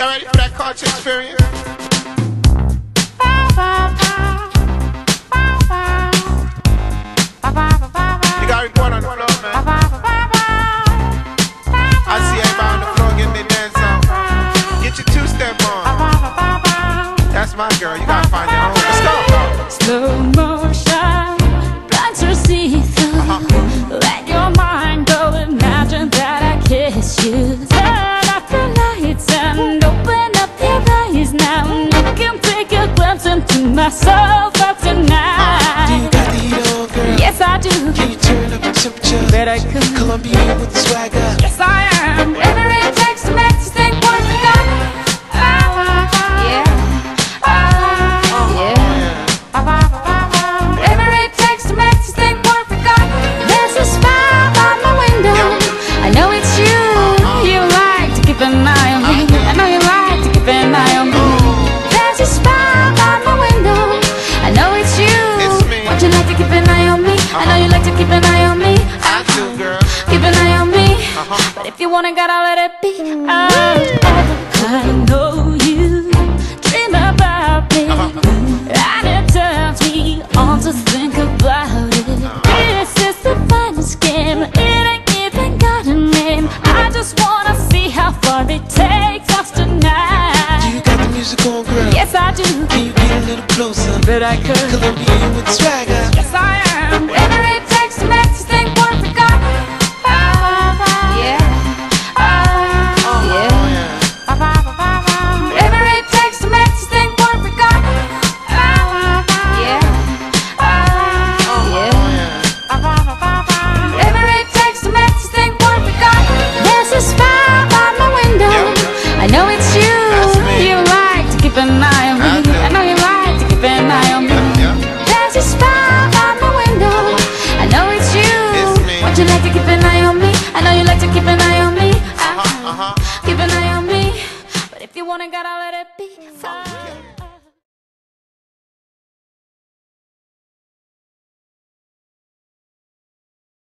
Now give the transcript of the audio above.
Y'all ready for that culture experience? You gotta report on the floor, man. I see everybody on the floor getting their dance on. Get your two-step on. That's my girl. You gotta find your own. Let's go. Slow motion, blends your see-through uh-huh. My soul for Do you got the heat on, girl? Yes, I do, Can you turn up the temperature? bet I could Colombian with the swagger. Yes, I am me. But if you wanna, gotta let it be. Oh, I know you dream about me. Uh-huh. And it turns me on to think about it. This is the finest game. It ain't even got a name. I just wanna see how far it takes us Do tonight. you got the music on, girl? Yes, I do. Can you get a little closer? But I could. Colombian with the swagger. Yes, I am. wanna, gotta let it be.